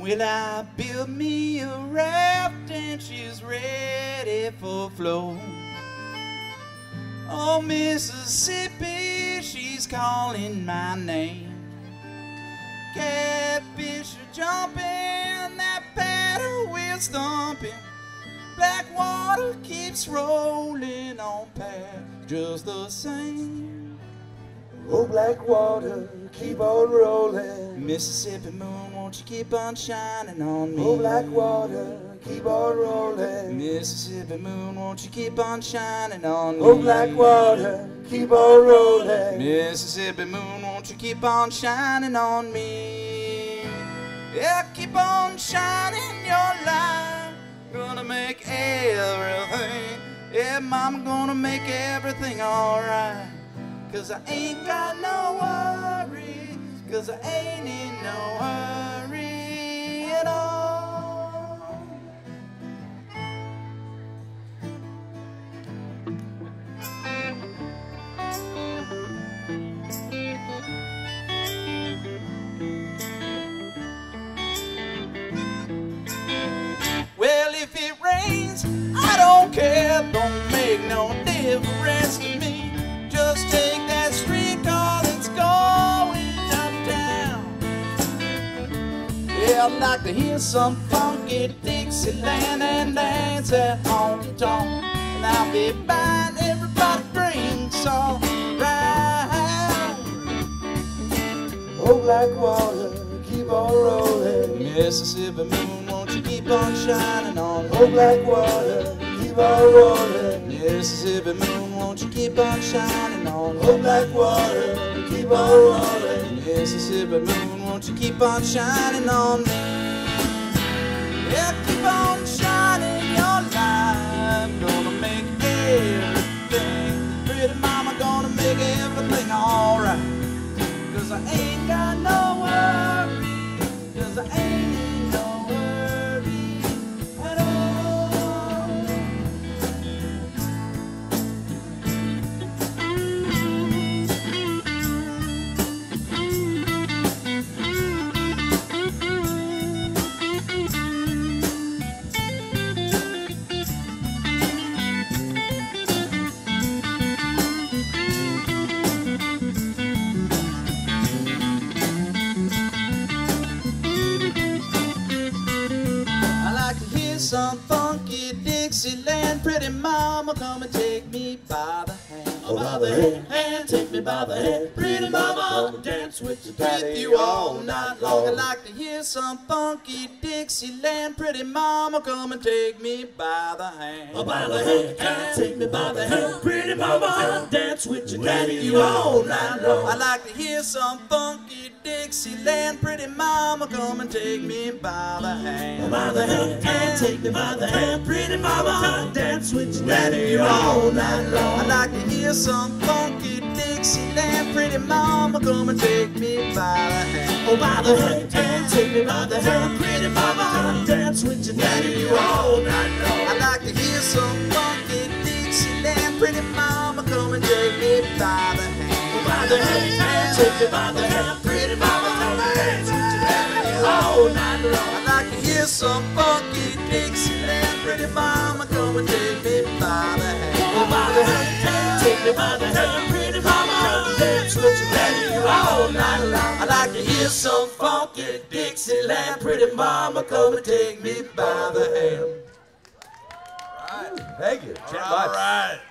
Will I build me a raft and she's ready for flow? Oh, Mississippi, she's calling my name. Catfish are jumping, that paddle wheel stomping. Black water keeps rolling on past just the same. Oh, black water, keep on rolling. Mississippi moon, won't you keep on shining on me? Oh, black water, keep on rolling. Mississippi moon, won't you keep on shining on me? Oh, black water, keep on rolling. Mississippi moon, won't you keep on shining on me? Yeah, keep on shining your light. Gonna make everything, yeah, mama, gonna make everything alright. Cause I ain't got no worries, cause I ain't in no hurry at all. Well, if it rains, I don't care, don't make no difference I'd like to hear some funky Dixieland and dance that honky tonk. And I'll be buying everybody drinks all right. Oh, black water, keep on rolling. Mississippi moon, won't you keep on shining on? Oh, black water, keep on rolling. Mississippi moon, won't you keep on shining on? Oh, black water, keep on rolling. Mississippi moon, won't you keep on shining on me? Yeah, keep on shining some funky Dixieland. Oh, pretty mama, come and take me by the hand. Oh, by the hand, hand, take me by the hand. Pretty mama, dance with your with you all night long. I like to hear some funky Dixieland. Pretty mama, come and take me by the hand. Oh, by the hand, take me by the hand. Pretty mama, dance with your daddy you all night long. I like to hear some funky Dixieland. Pretty mama, come and take me by the hand. Oh, by the hand, take me by the hand. Pretty mama, dance with your daddy all night long. I long. like to hear some funky Dixieland. Pretty mama, come oh, and take me by the hand. Oh, by the hand, take me by the hand. Pretty mama, dance with your daddy all night long. I like to hear some funky Dixieland. Pretty mama, come and take me by the hand. Oh, by the hand, take me by the hand, pretty mama, dance with your daddy all night long. I like to hear some funky Dixieland. Pretty mama, come and take me by the hand. Oh, by the hand, take me by the hand, pretty mama, dance with your daddy all night long. I like to hear some funky Dixieland. Pretty mama, come and take me by the hand. Thank you. All right.